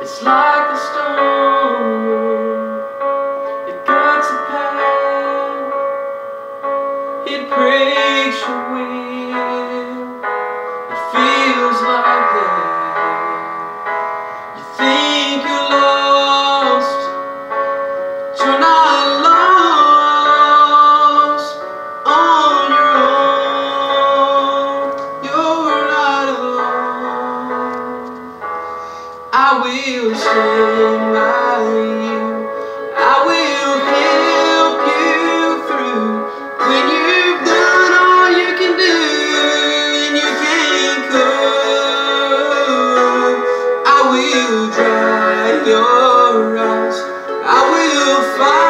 It's like a storm, it cuts a path, it breaks your will. It feels like that. You think you're lost, but you're not I will sing my you. I will help you through when you've done all you can do and you can't come. I will dry your eyes. I will find.